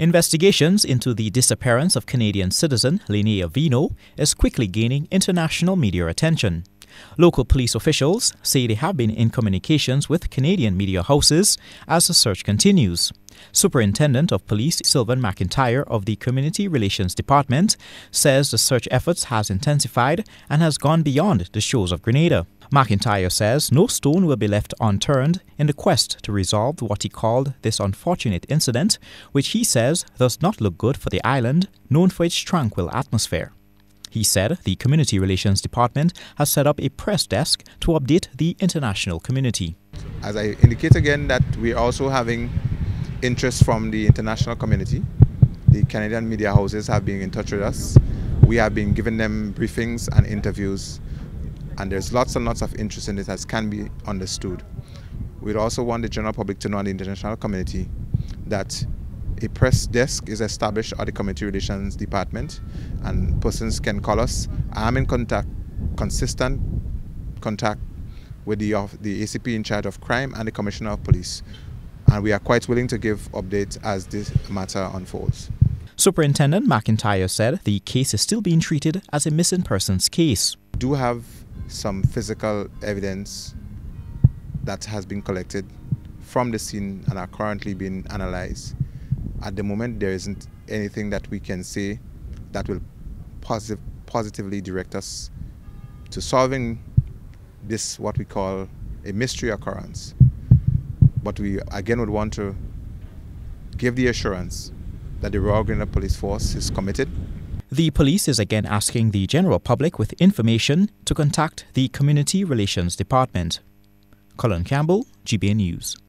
Investigations into the disappearance of Canadian citizen Linnea Veinotte is quickly gaining international media attention. Local police officials say they have been in communications with Canadian media houses as the search continues. Superintendent of Police Sylvan McIntyre of the Community Relations Department says the search efforts has intensified and has gone beyond the shores of Grenada. McIntyre says no stone will be left unturned in the quest to resolve what he called this unfortunate incident, which he says does not look good for the island, known for its tranquil atmosphere. He said the Community Relations Department has set up a press desk to update the international community. As I indicate again that we're also having interest from the international community. The Canadian media houses have been in touch with us. We have been giving them briefings and interviews and there's lots and lots of interest in it as can be understood. We'd also want the general public to know and the international community that a press desk is established at the Community Relations Department and persons can call us. I'm in contact, consistent contact with the, the ACP in charge of crime and the Commissioner of Police. And we are quite willing to give updates as this matter unfolds. Superintendent McIntyre said the case is still being treated as a missing persons case. Do have some physical evidence that has been collected from the scene and are currently being analyzed. At the moment, there isn't anything that we can say that will positive, positively direct us to solving this, what we call a mystery occurrence. But we again would want to give the assurance that the Royal Grenada Police Force is committed the police is again asking the general public with information to contact the Community Relations Department. Colin Campbell, GBN News.